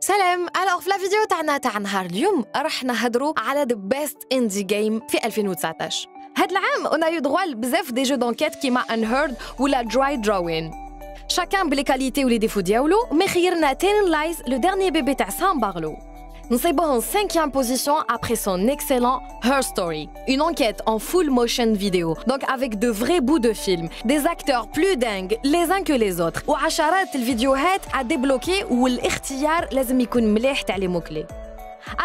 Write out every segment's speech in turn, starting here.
سلام. alors في لا فيديو تاعنا تاع نهار اليوم راح نهضروا على the best indie game في 2019 هاد العام a eu droit بزاف دي جو دونكيت كيما unheard ولا dry drawing. Chacun بلي كاليتي ولي ديفو ديالو مي خيرنا تيرن لايز لو ديرني بيبي تاع سان بارلو Nsebo en cinquième position après son excellent Her Story, une enquête en full motion vidéo, donc avec de vrais bouts de film, des acteurs plus dingues les uns que les autres, ou عشرات الفيديوهات à débloquer où الاختيار لازم يكون مليح تاع les mots-clés.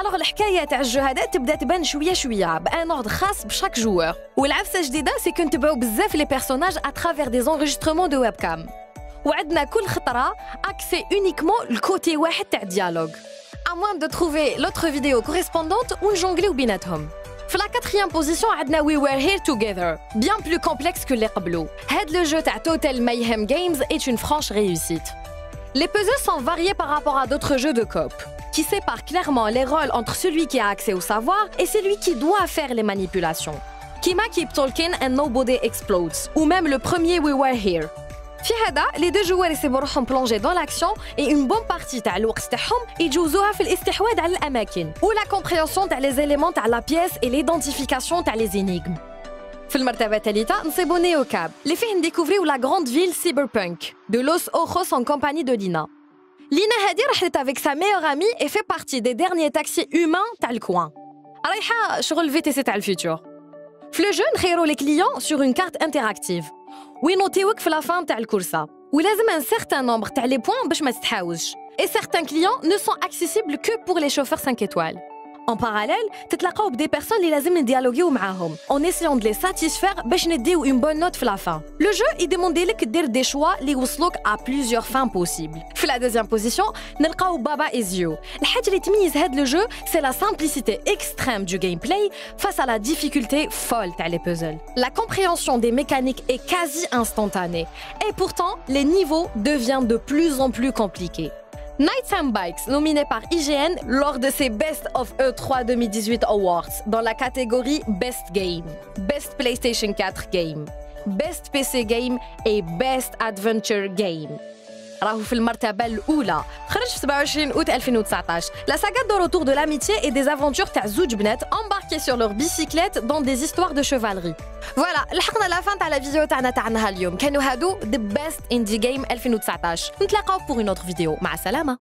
الوغ الحكايه تاع الجو هذا تبدا تبان شويه شويه بان اوردر خاص بشاك جوور والعفسه الجديده سي كو نتبعوا بزاف لي بيرسوناج اترافير دي زونغيسترومون دو ويب كام وعندنا كل خطره اكسي اونيكمون الكوتي واحد تاع ديالوج à moins de trouver l'autre vidéo correspondante ou jongler ou بيناتهم. في la quatrième position, عندنا We Were Here Together, bien plus complexe que les قبلو. Head le jeu تاع Total Mayhem Games est une franche réussite. Les puzzles sont variés par rapport à d'autres jeux de coop, qui séparent clairement les rôles entre celui qui a accès au savoir et celui qui doit faire les manipulations. Kima Keep Talking and Nobody Explodes, ou même le premier We Were Here. في هذا les deux joueurs يسيبوا روحهم plongés dans l'action et une bonne partie تاع الوقت تاعهم يجوزوها في الاستحواذ على الاماكن و la compréhension تاع les éléments تاع la pièce et l'identification تاع les énigmes في المرتبة الثالثة نصيبو نيو كاب اللي فيه نديكوفريو لا غروند فيل سيبربانك دو لوس اوخوس en compagnie de Lina. لينا هادي رحلت avec sa meilleure amie et fait partie des derniers taxis humains تاع الكوان. رايحة شغل في تي سي تاع الفيتور. في لو جو نخيرو لي كليون sur une carte interactive وينوتيوك في لافان تاع الكورسه ولازم ان سيغتان نومبر تاع لي بوين باش ما تتحاوجش اي سيغتان كليون نو سون اكسيسيبل كو بور لي شوفور 5 étoiles En parallèle, تتلاقاو بدي بيرسون اللي لازم نديالوغيو معاهم en essayant de les satisfaire باش نديو une bonne note في la fin. Le jeu يديموندي لك دير دي شوا اللي يوصلوك à plusieurs fins possibles. في la deuxième position نلقاو بابا Ezio. الحاجة اللي تميز هاد لو جو c'est la simplicité extrême du gameplay face à la difficulté folle تاع les puzzles. La compréhension des mécaniques est quasi instantanée et pourtant les niveaux deviennent de plus en plus compliqués. Nights and Bikes, nominé par IGN lors de ses Best of E3 2018 Awards dans la catégorie Best Game, Best PlayStation 4 Game, Best PC Game et Best Adventure Game. Rafoufil La saga de Retour de l'amitié et des aventures de Zoujbnette embarquées sur leur bicyclette dans des histoires de chevalerie. Voilà. La vidéo the best in the game. 2008. Nous te pour une autre vidéo. Ma salama.